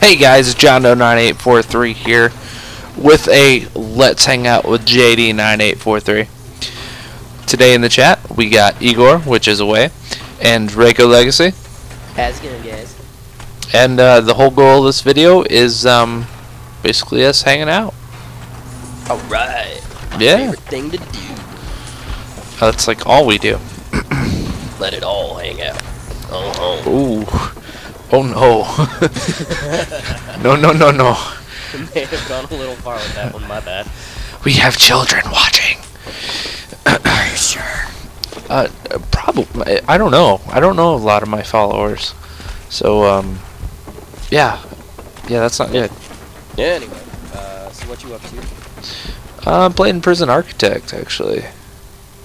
Hey guys, it's John9843 here with a Let's Hang Out with JD9843. Today in the chat, we got Igor, which is away, and Draco Legacy. How's it going, guys? And uh, the whole goal of this video is um, basically us hanging out. Alright. Yeah, Favorite thing to do. that's like all we do. Let it all hang out. Oh, oh. Ooh. Oh no. no, no, no, no. May have gone a little far with that one, my bad. We have children watching. Are you sure? Uh, probably. I don't know. I don't know a lot of my followers. So, um, yeah. Yeah, that's not good. Yeah, anyway. Uh, so what you up to? Uh, I'm playing Prison Architect, actually.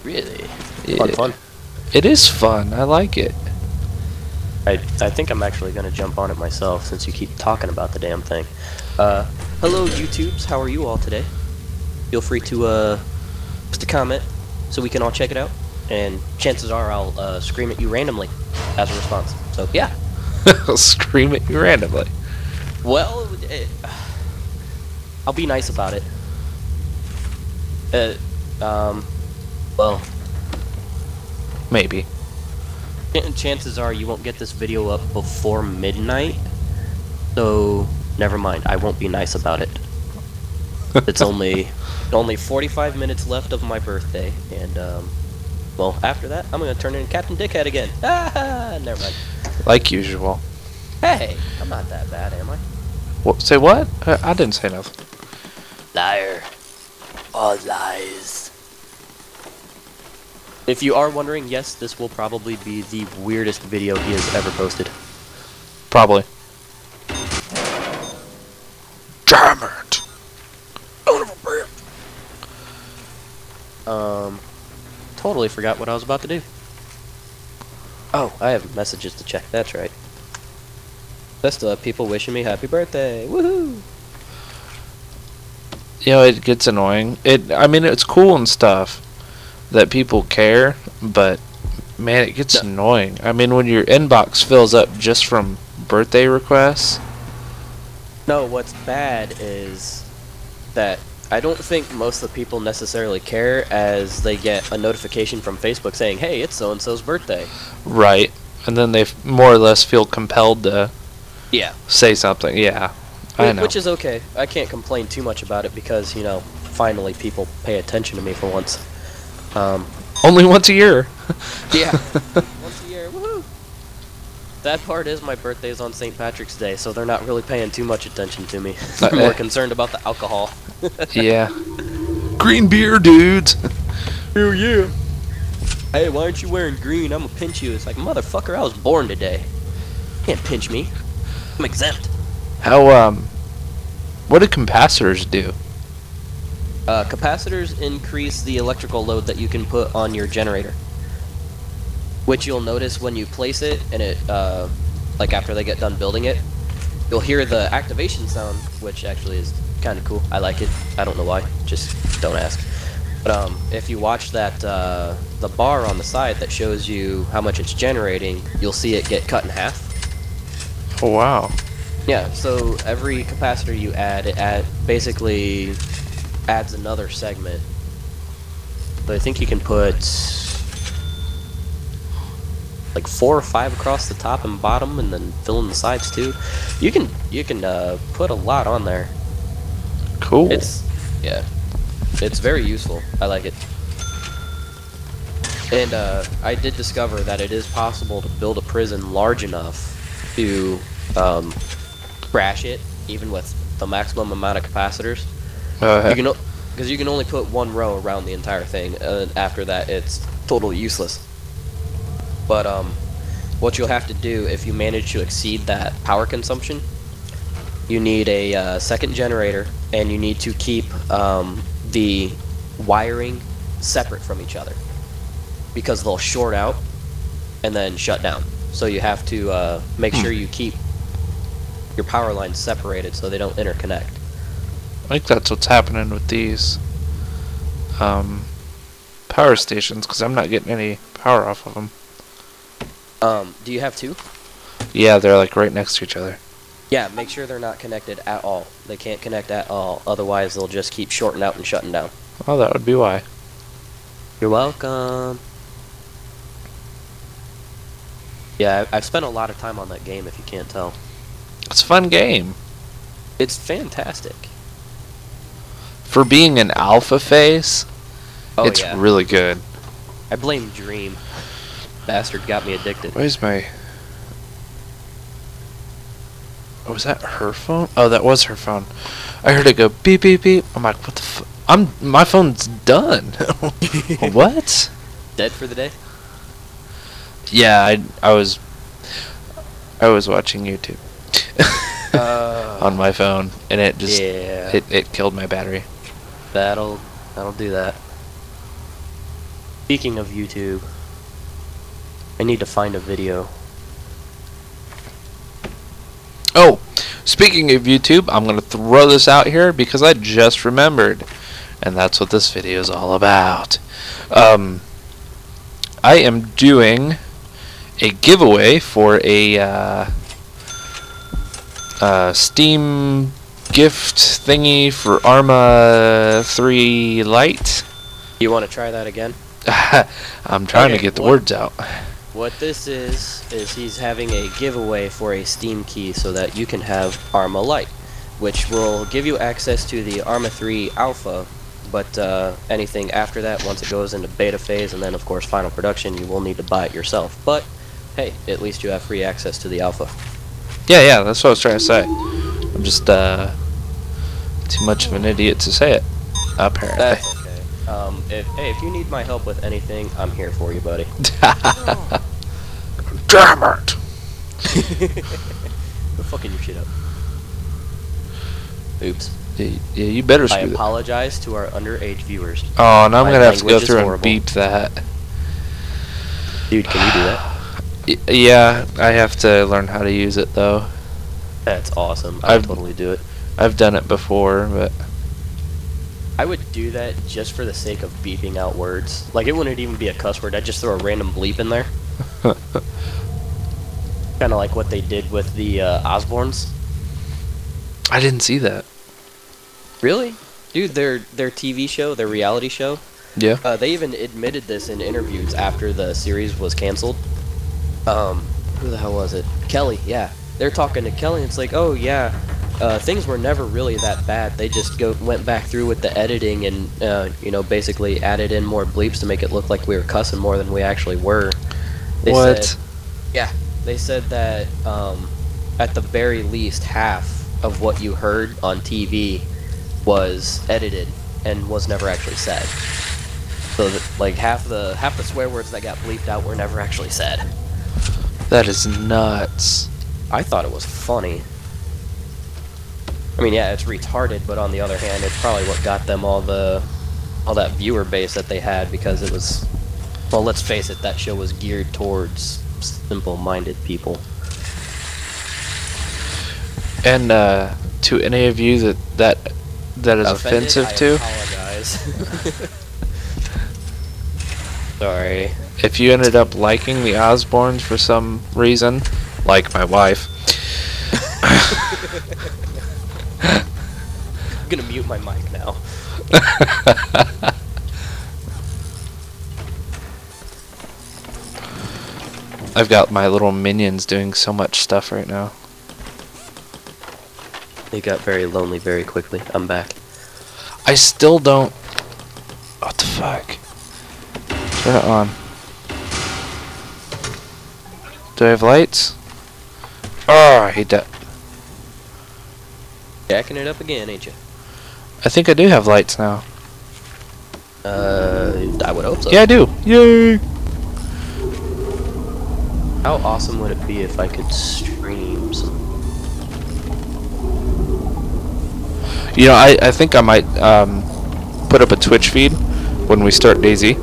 Really? Yeah. Fun, fun. It is fun. I like it. I, I think I'm actually going to jump on it myself since you keep talking about the damn thing. Uh, hello, YouTubes. How are you all today? Feel free to, uh, post a comment so we can all check it out. And chances are I'll, uh, scream at you randomly as a response. So, yeah. I'll scream at you randomly. Well, it, I'll be nice about it. Uh, um, well, Maybe. Ch- chances are you won't get this video up before midnight. So, never mind. I won't be nice about it. It's only only 45 minutes left of my birthday, and um, well, after that, I'm gonna turn into Captain Dickhead again. Ah, never mind. Like usual. Hey, I'm not that bad, am I? What, say what? Uh, I didn't say nothing. Liar. All lies. If you are wondering, yes, this will probably be the weirdest video he has ever posted. Probably. Damn it. Um, totally forgot what I was about to do. Oh, I have messages to check. That's right. I still have people wishing me happy birthday. Woohoo! You know, it gets annoying. It. I mean, it's cool and stuff that people care, but man, it gets No. annoying. I mean, when your inbox fills up just from birthday requests. No, what's bad is that I don't think most of the people necessarily care as they get a notification from Facebook saying, "Hey, it's so and so's birthday." Right. And then they f- more or less feel compelled to Yeah. say something. Yeah. I know. Which is okay. I can't complain too much about it because, you know, finally people pay attention to me for once. Um, Only once a year. yeah. once a year, woohoo! That part is my birthday is on St. Patrick's Day, so they're not really paying too much attention to me. Uh, They're more eh. concerned about the alcohol. yeah. Green beer, dudes. Hell yeah. Hey, why aren't you wearing green? I'm gonna pinch you. It's like, motherfucker, I was born today. You Can't pinch me. I'm exempt. How um, what do capacitors do? Uh, capacitors increase the electrical load that you can put on your generator. Which you'll notice when you place it, and it, uh, like after they get done building it, you'll hear the activation sound, which actually is kind of cool. I like it. I don't know why. Just don't ask. But um, if you watch that, uh, the bar on the side that shows you how much it's generating, you'll see it get cut in half. Oh wow. Yeah, so every capacitor you add, it add, basically adds another segment. But I think you can put like four or five across the top and bottom, and then fill in the sides too. You can you can uh, put a lot on there. Cool. It's yeah, it's very useful. I like it. And uh, I did discover that it is possible to build a prison large enough to um, crash it, even with the maximum amount of capacitors. You can because you can only put one row around the entire thing, and after that, it's totally useless. But um, what you'll have to do if you manage to exceed that power consumption, you need a uh, second generator, and you need to keep um, the wiring separate from each other because they'll short out and then shut down. So you have to uh, make Hmm. sure you keep your power lines separated so they don't interconnect. I think that's what's happening with these um, power stations because I'm not getting any power off of them. Um, do you have two? Yeah, they're like right next to each other. Yeah, make sure they're not connected at all. They can't connect at all, otherwise they'll just keep shorting out and shutting down. Oh, that would be why. You're welcome. Yeah, I- I've spent a lot of time on that game. If you can't tell, It's a fun game. it's fantastic. For being an alpha phase, Oh it's yeah, really good. I blame Dream. Bastard got me addicted. Where's my... Oh, was that her phone? Oh, that was her phone. I heard it go beep beep beep. I'm like, what the f- I'm my phone's done. what? Dead for the day. Yeah, I I was I was watching YouTube Uh, on my phone and it just yeah, it, it killed my battery. That'll that'll do that. Speaking of YouTube, I need to find a video. Oh, speaking of YouTube, I'm going to throw this out here because I just remembered. And that's what this video is all about. Um, I am doing a giveaway for a uh, uh, Steam gift thingy for Arma 3 Lite. You want to try that again? I'm trying to get the what- words out. What this is, is he's having a giveaway for a Steam key so that you can have Arma Lite, which will give you access to the Arma 3 Alpha, but uh, anything after that, once it goes into beta phase and then, of course, final production, you will need to buy it yourself. But, hey, at least you have free access to the Alpha. Yeah, yeah, that's what I was trying to say. I'm just uh, too much of an idiot to say it, apparently. That's okay. Um, if, hey, if you need my help with anything, I'm here for you, buddy. Damn it! Quit fucking your shit up. Oops. Yeah, yeah, you better I screw that. apologize to our underage viewers. Oh, now I'm gonna have to go through and beep that. Dude, can you do that? Y- yeah, I have to learn how to use it though. That's awesome. I would totally do it. I've done it before, but I would do that just for the sake of beeping out words. Like, it wouldn't even be a cuss word. I'd just throw a random bleep in there. Kind of like what they did with the uh, Osbournes. I didn't see that. Really? Dude, their their TV show, their reality show, Yeah. uh, they even admitted this in interviews after the series was canceled. Um, who the hell was it? Kelly, yeah. They're talking to Kelly, and it's like, oh, yeah, uh, things were never really that bad. They just go went back through with the editing and, uh, you know, basically added in more bleeps to make it look like we were cussing more than we actually were. They what? Said, yeah, they said that um, at the very least half of what you heard on TV was edited and was never actually said. So that, like half the half the swear words that got bleeped out were never actually said. That is nuts. I thought it was funny. I mean, yeah, it's retarded, but on the other hand, it's probably what got them all the all that viewer base that they had because it was well, let's face it, that show was geared towards simple-minded people. And uh, to any of you that that that is Offended? offensive I to, apologize. Sorry. if you ended up liking the Osbournes for some reason, like my wife, I'm gonna mute my mic now. I've got my little minions doing so much stuff right now. They got very lonely very quickly. I'm back. I still don't. What the fuck? Turn it on. Do I have lights? Oh, I hate that. Jacking it up again, ain't you? I think I do have lights now. Uh, I would hope so. Yeah, I do. Yay! How awesome would it be if I could stream some? You know, I, I think I might um, put up a Twitch feed when we start DayZ,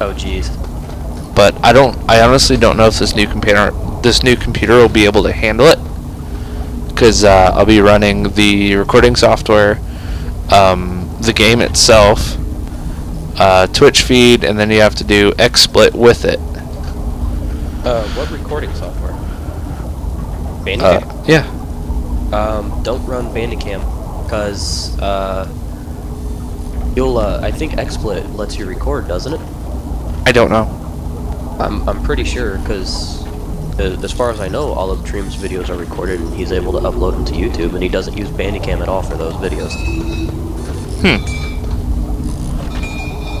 Oh, jeez. but I don't. I honestly don't know if this new computer this new computer will be able to handle it, because uh, I'll be running the recording software, um, the game itself, uh, Twitch feed, and then you have to do XSplit with it. Uh, what recording software? Uh, Bandicam? yeah. Um, don't run Bandicam, because uh, you'll. Uh, I think XSplit lets you record, doesn't it? I don't know. I'm I'm pretty sure, because as far as I know, all of Dream's videos are recorded, and he's able to upload them to YouTube, and he doesn't use Bandicam at all for those videos. Hmm.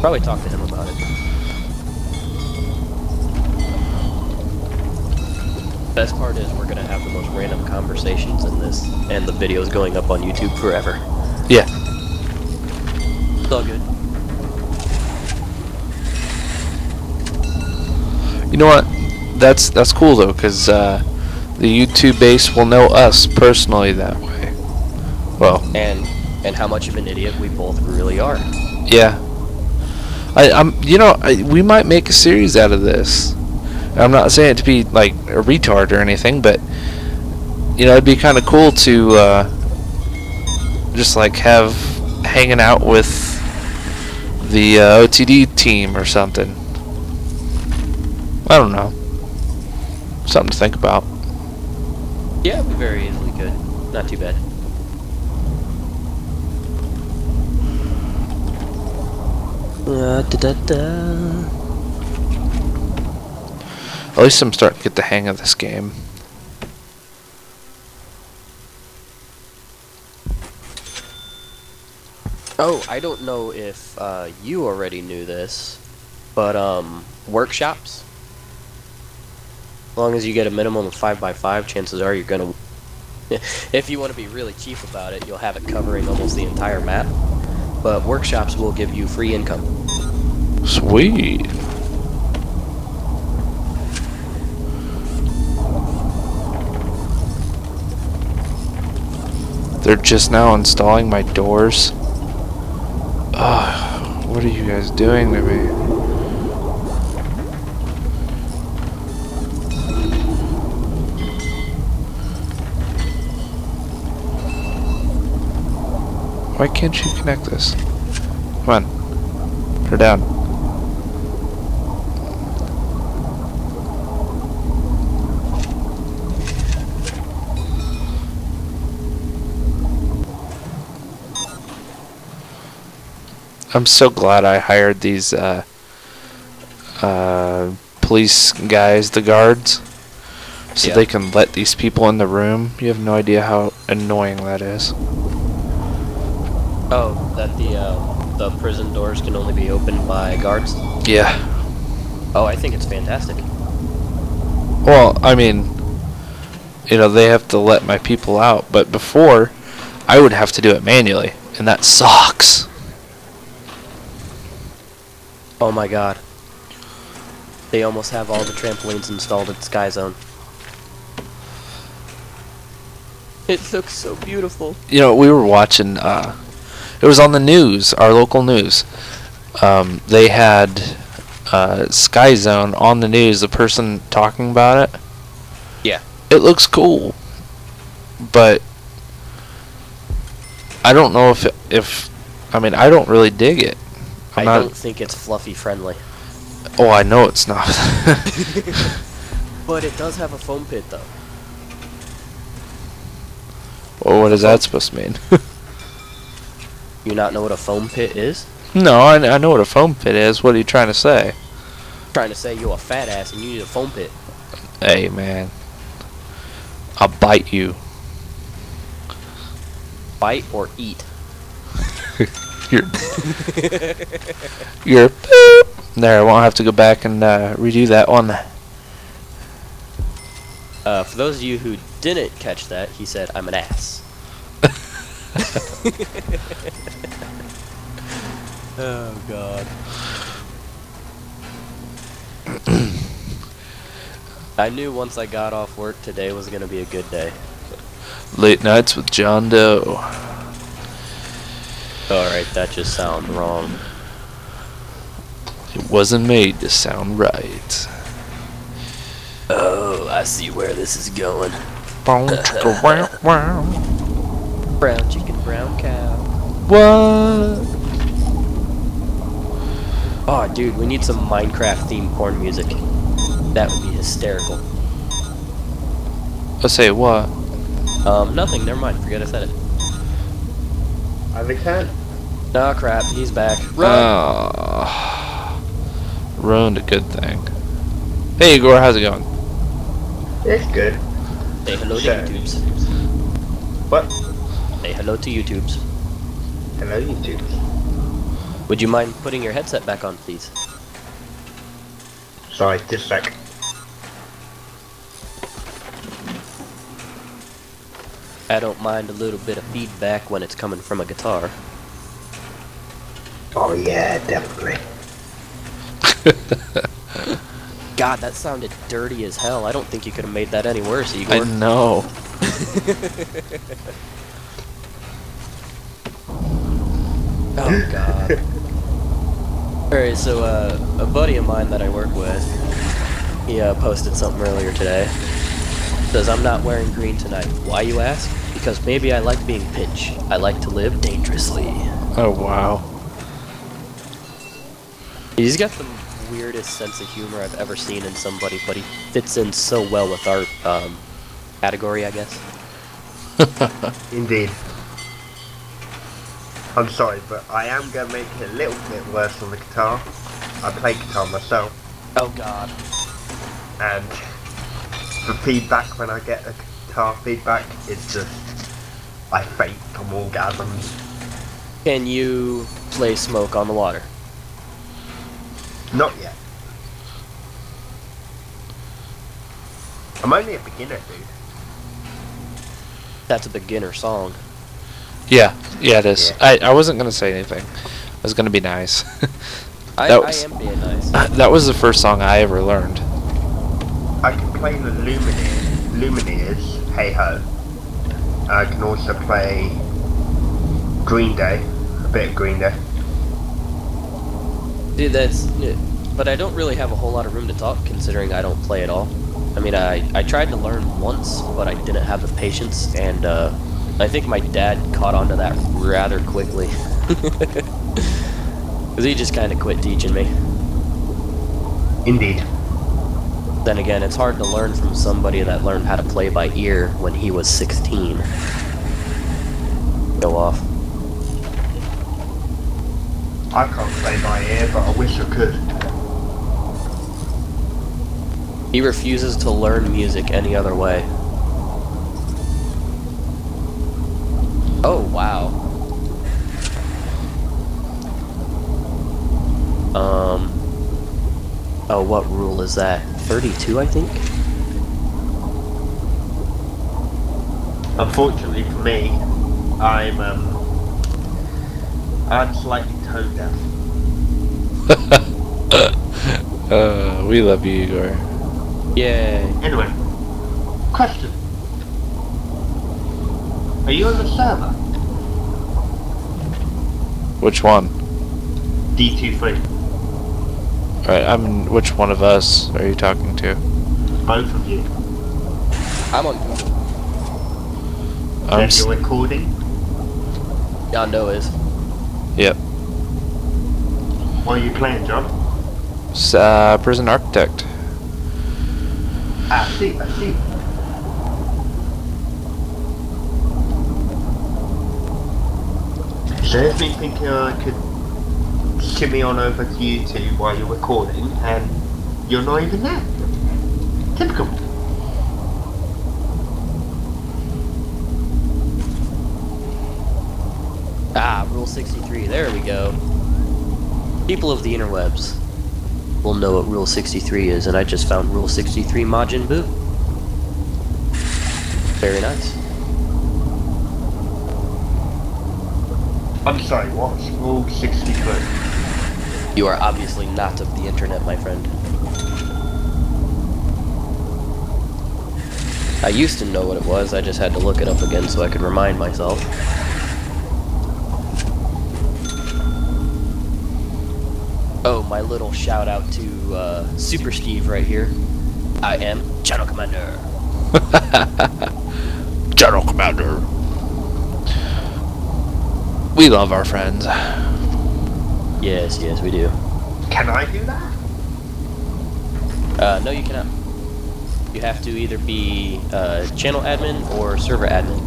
Probably talk to him about it. Best part is we're gonna have the most random conversations in this, and the video's going up on YouTube forever. Yeah. It's all good. You know what? That's that's cool though, cause uh, the YouTube base will know us personally that way. Well, And and how much of an idiot we both really are. yeah. I, I'm. You know, I, we might make a series out of this. I'm not saying it to be like a retard or anything, but you know, it'd be kind of cool to uh, just like have hanging out with the uh, OTD team or something. I don't know. Something to think about. Yeah, we very easily could. Not too bad. Uh, da da da. At least I'm starting to get the hang of this game. Oh, I don't know if uh, you already knew this, but um, workshops. As long as you get a minimum of five by five, chances are you're gonna. if you want to be really cheap about it, you'll have it covering almost the entire map. But workshops will give you free income. Sweet. They're just now installing my doors. Ugh, what are you guys doing to me? Why can't you connect this? Come on. Put her down. I'm so glad I hired these uh, uh, police guys, the guards, so Yeah. they can let these people in the room. You have no idea how annoying that is. Oh, that the uh, the prison doors can only be opened by guards. Yeah. Oh, I think it's fantastic. Well, I mean, you know, they have to let my people out, but before, I would have to do it manually, and that sucks. Oh my god. They almost have all the trampolines installed at Sky Zone. It looks so beautiful. You know, we were watching. Uh, it was on the news, our local news. Um, they had uh, Sky Zone on the news. The person talking about it. Yeah. It looks cool, but I don't know if it, if I mean I don't really dig it. I'm I not. don't think it's fluffy friendly. Oh, I know it's not. But it does have a foam pit though. well, what is that supposed to mean? You not know what a foam pit is? no, I, I know what a foam pit is. What are you trying to say? trying to say you're a fat ass and you need a foam pit. Hey, man. I'll bite you. Bite or eat. You're. you're. There, I won't have to go back and uh, redo that one. Uh, for those of you who didn't catch that, he said, I'm an ass. oh, God. I knew once I got off work today was going to be a good day. Late nights with John Doe. Alright, that just sounds wrong. It wasn't made to sound right. Oh, I see where this is going. Boom, chicka, wow, wow. Brown chicken, brown cow. What? Oh, dude, we need some Minecraft themed porn music. That would be hysterical. I say what? Um, nothing. Never mind. Forget I said it. I can. Nah, crap. He's back. Run. Oh, ruined a good thing. Hey Igor, how's it going? It's good. Say hello to Sure. YouTubes. What? Say hello to YouTubes. Hello, YouTube. Would you mind putting your headset back on, please? Sorry, just a sec. I don't mind a little bit of feedback when it's coming from a guitar. Oh yeah, definitely. God, that sounded dirty as hell. I don't think you could have made that any worse, I Igor. know. Oh God. Alright, so uh, a buddy of mine that I work with, he uh, posted something earlier today. Says I'm not wearing green tonight. Why you ask? Because maybe I like being pitch. I like to live dangerously. Oh wow. He's got the weirdest sense of humor I've ever seen in somebody, but he fits in so well with our um, category, I guess. Indeed. I'm sorry, but I am going to make it a little bit worse on the guitar. I play guitar myself, Oh God. and the feedback when I get a guitar feedback is just I fake from orgasms. Can you play Smoke on the Water? Not yet. I'm only a beginner, dude. That's a beginner song. Yeah, yeah, it is. Yeah. I, I wasn't gonna say anything. I was gonna be nice. I, That I was- am being nice. that was the first song I ever learned. I can play the Lumineers, Lumineers, Hey Ho. I can also play Green Day, a bit of Green Day. Dude, that's. But I don't really have a whole lot of room to talk considering I don't play at all. I mean, I, I tried to learn once, but I didn't have the patience, and uh, I think my dad caught on to that rather quickly. Because he just kind of quit teaching me. Indeed. Then again, it's hard to learn from somebody that learned how to play by ear when he was 16. Go off. I can't play by ear, but I wish I could. He refuses to learn music any other way. Oh, wow. Um. Oh, what rule is that? 32, I think? Unfortunately for me, I'm um, I'm slightly tone deaf. uh, we love you, Igor. Yay. Anyway, question: Are you on the server? Which one? D 23 Alright, I'm. Which one of us are you talking to? both of you. I'm on. I'm. If s- you're recording, Yondo is. Yep. what are you playing, John? S- Uh, prison architect. Ah, I see, I see. You think uh, I could shimmy on over to YouTube while you're recording and you're not even there. Typical. Ah, Rule 63. There we go. People of the interwebs will know what Rule 63 is, and I just found Rule 63 Majin Buu. Very nice. I'm sorry, what's rule 63? You are obviously not of the internet, my friend. I used to know what it was, I just had to look it up again so I could remind myself. Oh, my little shout out to uh, Super Steve right here. I am Channel Commander. General Commander. We love our friends. Yes, yes, we do. Can I do that? Uh, no, you cannot. you have to either be uh, channel admin or server admin.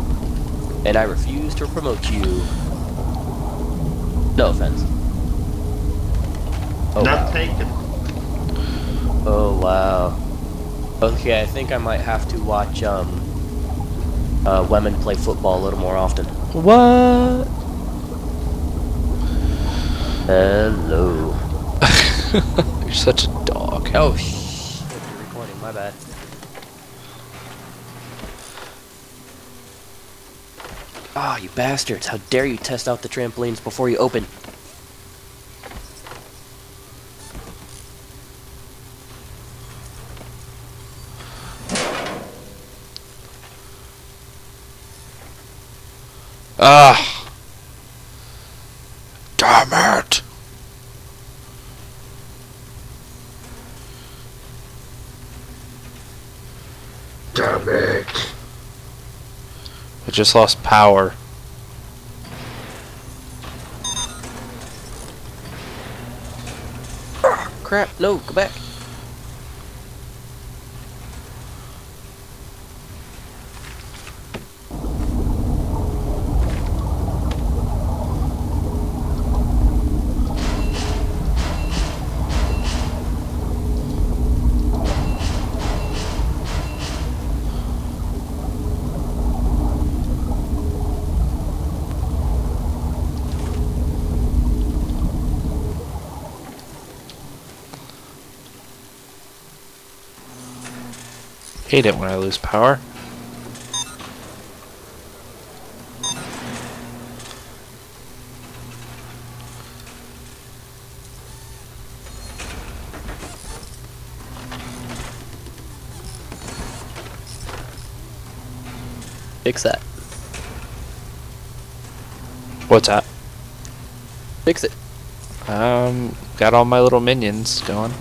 And I refuse to promote you. No offense. Oh, Not wow. taken. Oh wow. Okay, I think I might have to watch um uh women play football a little more often. What? Hello. You're such a dog. Oh shit, you're recording, my bad. Ah, you bastards, how dare you test out the trampolines before you open. Ah. Damn it. Damn it. I just lost power. Crap, no, go back. Hate it when I lose power. Fix that. What's that? Fix it. Um, got all my little minions going.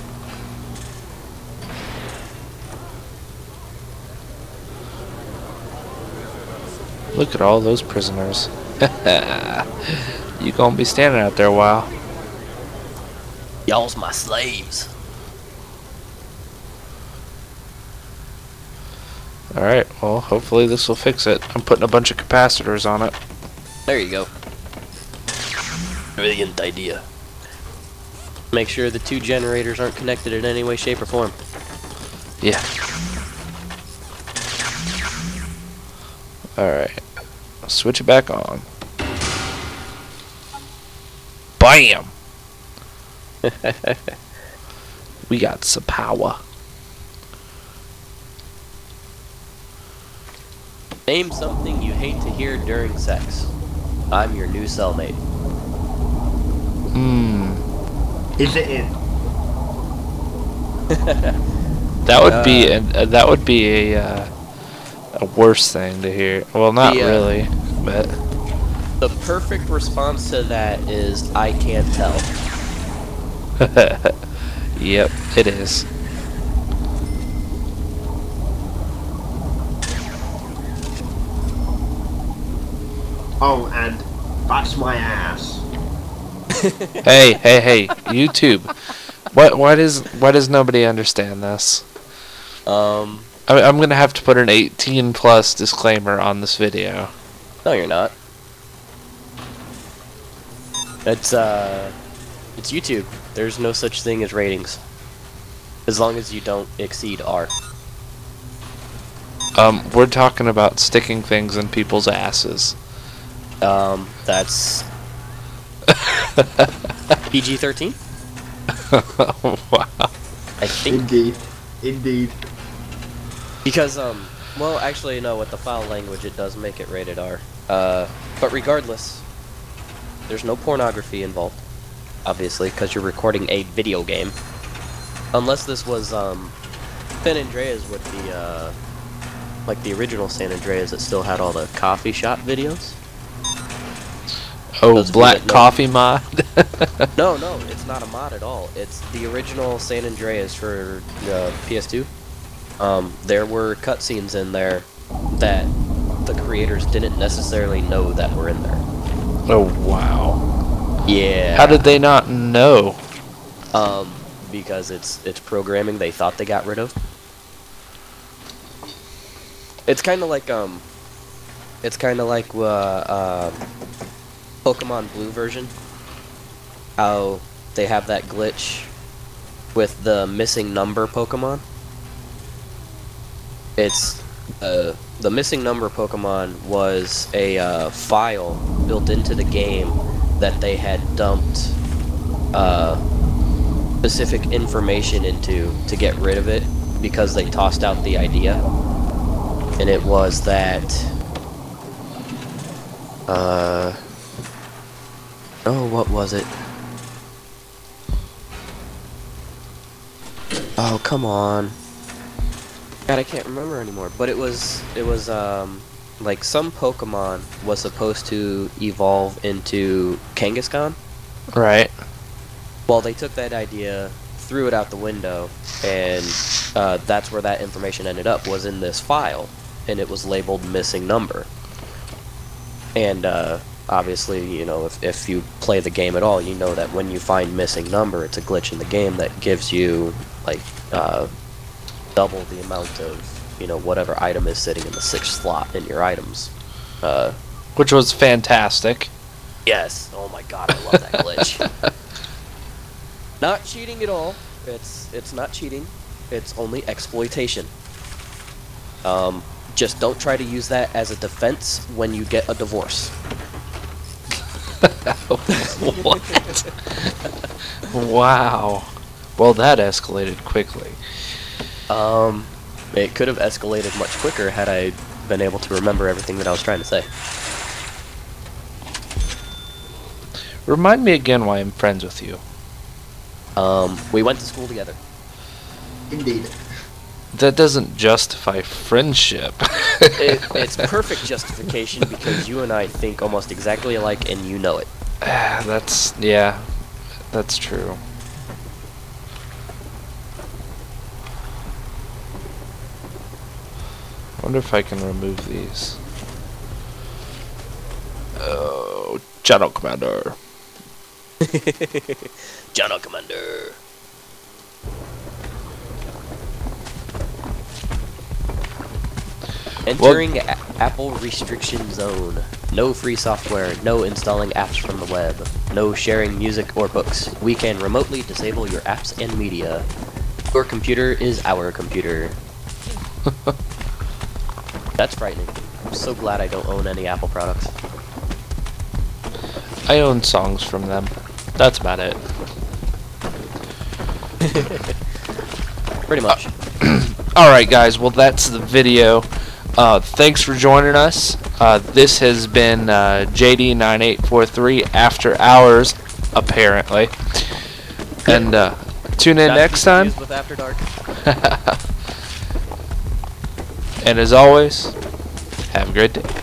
Look at all those prisoners. you gonna be standing out there a while. Y'all's my slaves. Alright, well, hopefully this will fix it. I'm putting a bunch of capacitors on it. There you go. Brilliant idea. Make sure the two generators aren't connected in any way, shape, or form. Yeah. Alright. Switch it back on. Bam! we got some power. Name something you hate to hear during sex. I'm your new cellmate. Hmm. Is it in? That would be an, uh, that would be a uh, a worse thing to hear. Well, not The, uh, really, but The perfect response to that is I can't tell. yep, it is. Oh, and that's my ass. hey, hey, hey, YouTube. What? Why does why does nobody understand this? Um, I, I'm gonna have to put an 18 plus disclaimer on this video. No, you're not. It's uh, it's YouTube. There's no such thing as ratings, as long as you don't exceed R. Um, we're talking about sticking things in people's asses. Um, that's PG-13. wow. I think Indeed. Indeed. because um, well, actually, no. With the file language, it does make it rated R. Uh, but regardless, there's no pornography involved, obviously, because you're recording a video game. Unless this was um, San Andreas with the uh, like the original San Andreas that still had all the coffee shop videos. Oh, Those black coffee mod. No, no, it's not a mod at all. It's the original San Andreas for the PS2. Um, there were cutscenes in there that the creators didn't necessarily know that were in there. oh wow. Yeah. How did they not know? Um, because it's it's programming they thought they got rid of. It's kind of like um, it's kind of like uh, uh, Pokemon Blue version. How they have that glitch with the missing number Pokemon. It's uh, the missing number Pokemon was a uh, file built into the game that they had dumped uh, specific information into to get rid of it because they tossed out the idea. And it was that. Uh. Oh, what was it? Oh, come on. God, I can't remember anymore. But it was it was um like some Pokemon was supposed to evolve into Kangaskhan. Right. Well, they took that idea, threw it out the window, and uh, that's where that information ended up was in this file, and it was labeled missing number. And uh, obviously, you know, if if you play the game at all, you know that when you find missing number, it's a glitch in the game that gives you like uh, double the amount of you know whatever item is sitting in the sixth slot in your items. Uh, Which was fantastic. yes. Oh my god, I love that glitch. not cheating at all. It's it's not cheating. It's only exploitation. Um, just don't try to use that as a defense when you get a divorce. what? wow. Well, that escalated quickly. Um, it could have escalated much quicker had I been able to remember everything that I was trying to say. Remind me again why I'm friends with you. Um, we went to school together. Indeed. That doesn't justify friendship. It, it's perfect justification because you and I think almost exactly alike, and you know it. Ah, that's yeah, that's true. Wonder if I can remove these. Oh, Channel Commander. General Commander. Entering Apple restriction zone. No free software, no installing apps from the web, no sharing music or books. We can remotely disable your apps and media. Your computer is our computer. That's frightening. I'm so glad I don't own any Apple products. I own songs from them. That's about it. Pretty much. Alright guys, well that's the video. Uh, thanks for joining us. Uh, this has been uh, JD9843 After Hours, apparently. And uh, tune in Not next time. With After Dark. And as always, have a great day.